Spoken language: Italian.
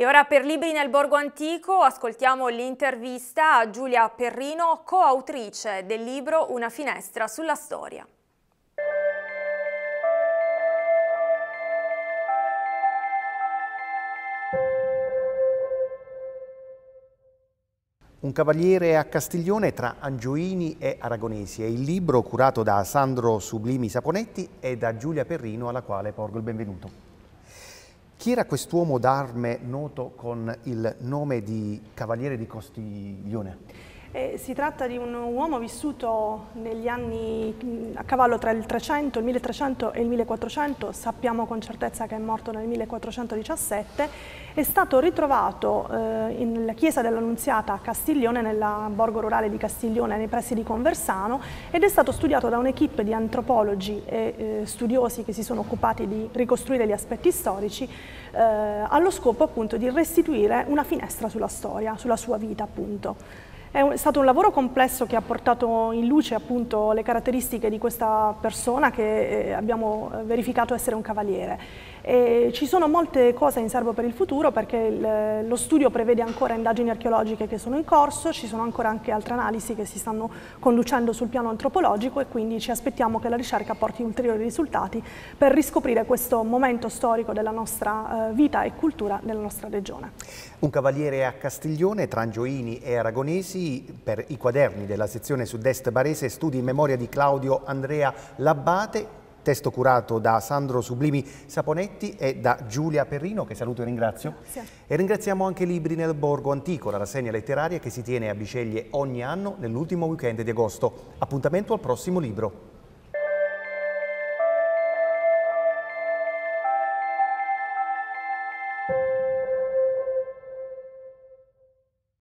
E ora per Libri nel Borgo Antico ascoltiamo l'intervista a Giulia Perrino, coautrice del libro Una finestra sulla storia. Un cavaliere a Castiglione tra Angioini e Aragonesi è il libro curato da Sandro Sublimi Saponetti e da Giulia Perrino alla quale porgo il benvenuto. Chi era quest'uomo d'arme noto con il nome di Cavaliere di Costiglione? Eh, si tratta di un uomo vissuto negli anni a cavallo tra il 300, il 1300 e il 1400, sappiamo con certezza che è morto nel 1417, è stato ritrovato eh, nella chiesa dell'Annunziata a Castiglione, nel borgo rurale di Castiglione, nei pressi di Conversano, ed è stato studiato da un'equipe di antropologi e eh, studiosi che si sono occupati di ricostruire gli aspetti storici, eh, allo scopo appunto di restituire una finestra sulla storia, sulla sua vita appunto. È stato un lavoro complesso che ha portato in luce appunto le caratteristiche di questa persona che eh, abbiamo eh, verificato essere un cavaliere. E ci sono molte cose in serbo per il futuro perché il, lo studio prevede ancora indagini archeologiche che sono in corso, ci sono ancora anche altre analisi che si stanno conducendo sul piano antropologico e quindi ci aspettiamo che la ricerca porti ulteriori risultati per riscoprire questo momento storico della nostra eh, vita e cultura nella nostra regione. Un cavaliere a Castiglione tra Angioini e Aragonesi per i quaderni della sezione sud-est barese studi in memoria di Claudio Andrea Labbate testo curato da Sandro Sublimi Saponetti e da Giulia Perrino, che saluto e ringrazio. Grazie. E ringraziamo anche Libri nel Borgo Antico, la rassegna letteraria che si tiene a Biceglie ogni anno nell'ultimo weekend di agosto. Appuntamento al prossimo libro.